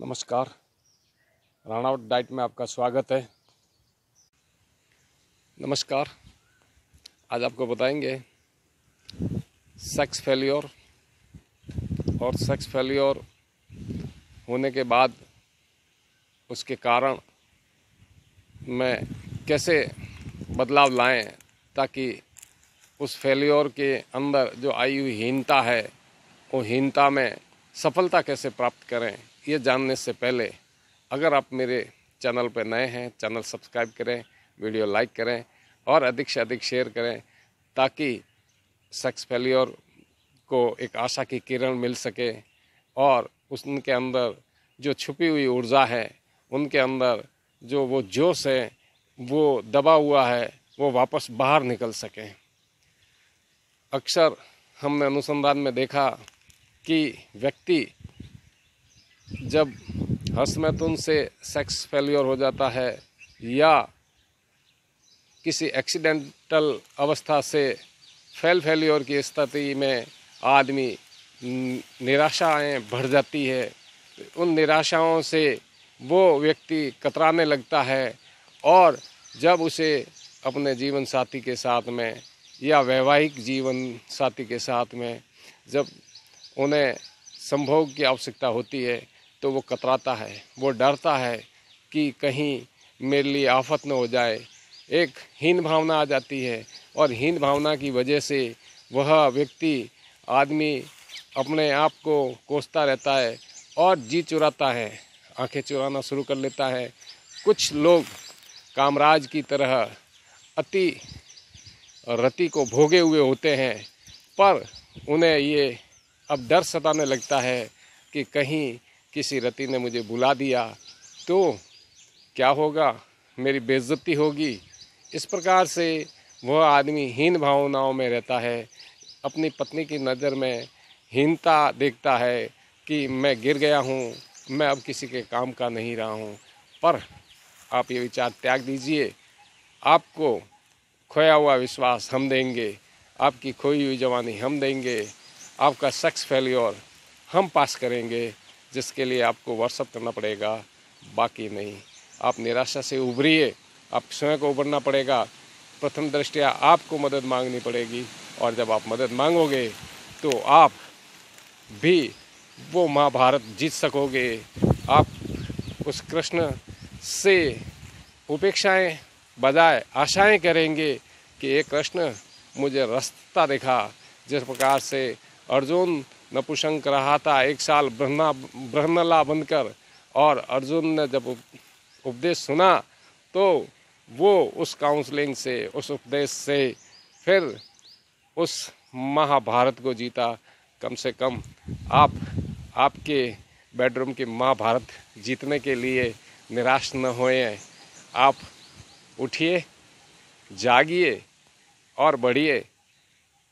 नमस्कार। राणावट डाइट में आपका स्वागत है। नमस्कार। आज आपको बताएँगे सेक्स फेल्योर और सेक्स फेल्योर होने के बाद उसके कारण में कैसे बदलाव लाएँ ताकि उस फेल्योर के अंदर जो आई हुई हीनता है, वो हीनता में सफलता कैसे प्राप्त करें? ये जानने से पहले अगर आप मेरे चैनल पर नए हैं, चैनल सब्सक्राइब करें, वीडियो लाइक करें और अधिक से अधिक शेयर करें ताकि सेक्स फेलियर को एक आशा की किरण मिल सके और उनके अंदर जो छुपी हुई ऊर्जा है, उनके अंदर जो वो जोश है, वो दबा हुआ है, वो वापस बाहर निकल सकें। अक्सर हमने अनुसंधान में देखा कि व्यक्ति जब हर्षमैथुन से सेक्स फेल्योर हो जाता है या किसी एक्सीडेंटल अवस्था से फेल फेल्योर की स्थिति में आदमी निराशाएँ बढ़ जाती है, उन निराशाओं से वो व्यक्ति कतराने लगता है और जब उसे अपने जीवन साथी के साथ में या वैवाहिक जीवन साथी के साथ में जब उन्हें संभोग की आवश्यकता होती है तो वो कतराता है, वो डरता है कि कहीं मेरे लिए आफत न हो जाए। एक हीन भावना आ जाती है और हीन भावना की वजह से वह व्यक्ति, आदमी अपने आप को कोसता रहता है और जी चुराता है, आँखें चुराना शुरू कर लेता है। कुछ लोग कामराज की तरह अति रति को भोगे हुए होते हैं, पर उन्हें ये अब डर सताने लगता है कि कहीं किसी रति ने मुझे बुला दिया तो क्या होगा? मेरी बेइज्जती होगी। इस प्रकार से वह आदमी हीन भावनाओं में रहता है। अपनी पत्नी की नज़र में हीनता देखता है कि मैं गिर गया हूँ, मैं अब किसी के काम का नहीं रहा हूँ। पर आप ये विचार त्याग दीजिए। आपको खोया हुआ विश्वास हम देंगे, आपकी खोई हुई जवानी हम देंगे, आपका सेक्स फेल्योर हम पास करेंगे। जिसके लिए आपको व्हाट्सअप करना पड़ेगा। बाकी नहीं। आप निराशा से उभरिए। आप स्वयं को उभरना पड़ेगा। प्रथम दृष्टिया आपको मदद मांगनी पड़ेगी। और जब आप मदद मांगोगे तो आप भी वो महाभारत जीत सकोगे। आप उस कृष्ण से उपेक्षाएँ बजाय आशाएँ करेंगे कि ये कृष्ण, मुझे रास्ता दिखा। जिस प्रकार से अर्जुन नपुशंक रहा था एक साल ब्रह्मा, ब्रह्मला बनकर और अर्जुन ने जब उपदेश सुना तो वो उस काउंसलिंग से, उस उपदेश से फिर उस महाभारत को जीता। कम से कम आप, आपके बेडरूम के महाभारत जीतने के लिए निराश न होए। आप उठिए, जागिए और बढ़िए।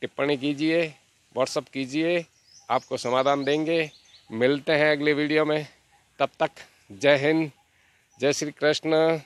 टिप्पणी कीजिए। व्हाट्सअप कीजिए, आपको समाधान देंगे। मिलते हैं अगले वीडियो में। तब तक जय हिंद, जय श्री कृष्ण।